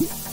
you.